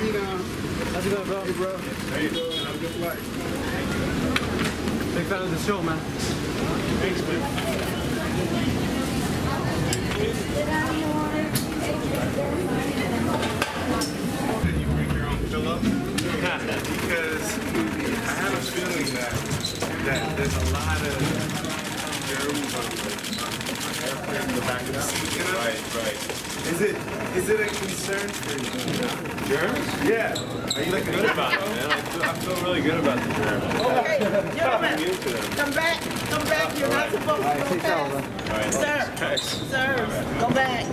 me down. How's it going, bro? Hey, bro. How you doing? Have a good flight. Big fan of the show, man. Thanks, man. Did You bring your own pillow? because I have a feeling that that there's a lot of germs on the on airplane in the back of the seat. You know? Right, right. Is it is it a concern for you? Germs? Yeah. Are you looking Good about it, man. I feel, I feel really good about the germs. Okay, gentlemen, immune to them. come back, come back. You're not supposed to go fast. All right. Sir, Thanks. sir, go back.